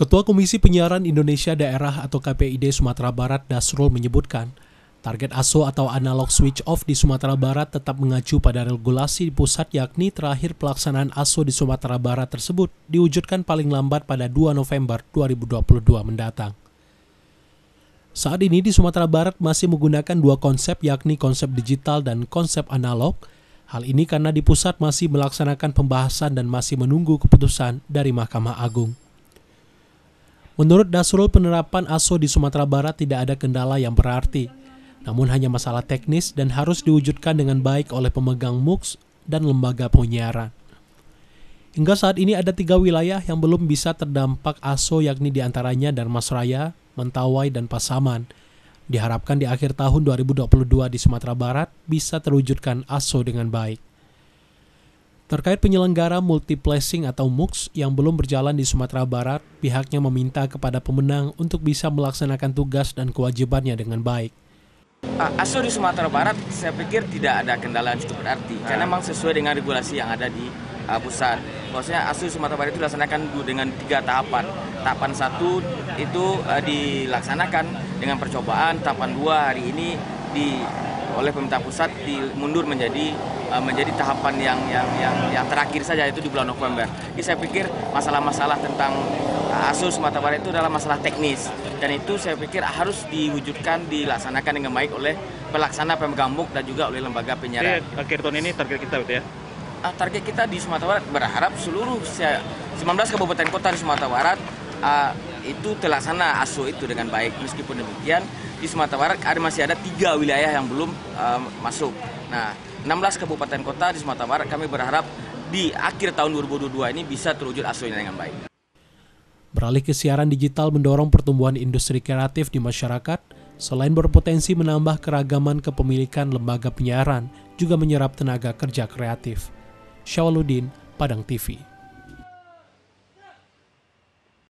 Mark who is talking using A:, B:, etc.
A: Ketua Komisi Penyiaran Indonesia Daerah atau KPID Sumatera Barat Dasrul menyebutkan, target ASO atau analog switch off di Sumatera Barat tetap mengacu pada regulasi di pusat yakni terakhir pelaksanaan ASO di Sumatera Barat tersebut diwujudkan paling lambat pada 2 November 2022 mendatang. Saat ini di Sumatera Barat masih menggunakan dua konsep yakni konsep digital dan konsep analog. Hal ini karena di pusat masih melaksanakan pembahasan dan masih menunggu keputusan dari Mahkamah Agung. Menurut Dasrul, penerapan ASO di Sumatera Barat tidak ada kendala yang berarti, namun hanya masalah teknis dan harus diwujudkan dengan baik oleh pemegang MUX dan lembaga penyiaran. Hingga saat ini ada tiga wilayah yang belum bisa terdampak ASO yakni di antaranya Darmasraya, Mentawai, dan Pasaman. Diharapkan di akhir tahun 2022 di Sumatera Barat bisa terwujudkan ASO dengan baik. Terkait penyelenggara multiplexing atau MUX yang belum berjalan di Sumatera Barat, pihaknya meminta kepada pemenang untuk bisa melaksanakan tugas dan kewajibannya dengan baik.
B: ASO di Sumatera Barat saya pikir tidak ada kendala yang cukup berarti karena memang sesuai dengan regulasi yang ada di uh, pusat. Maksudnya ASO di Sumatera Barat itu dilaksanakan dengan tiga tahapan. Tahapan satu itu uh, dilaksanakan dengan percobaan, tahapan dua hari ini di oleh pemerintah pusat dimundur menjadi uh, menjadi tahapan yang yang yang yang terakhir saja itu di bulan November. Jadi saya pikir masalah-masalah tentang ASUS Sumatera Barat itu adalah masalah teknis dan itu saya pikir harus diwujudkan dilaksanakan dengan baik oleh pelaksana pemegang MUK dan juga oleh lembaga penyiaran.
C: Jadi, akhir tahun ini target kita betul ya?
B: Uh, target kita di Sumatera Barat berharap seluruh 19 kabupaten kota di Sumatera Barat uh, itu terlaksana ASO itu dengan baik. Meskipun demikian di Sumatera Barat ada masih ada tiga wilayah yang belum uh, masuk. Nah, 16 kabupaten kota di Sumatera Barat kami berharap di akhir tahun 2022 ini bisa terwujud ASO ini dengan baik.
A: Beralih ke siaran digital mendorong pertumbuhan industri kreatif di masyarakat, selain berpotensi menambah keragaman kepemilikan lembaga penyiaran, juga menyerap tenaga kerja kreatif. Syawaludin, Padang TV.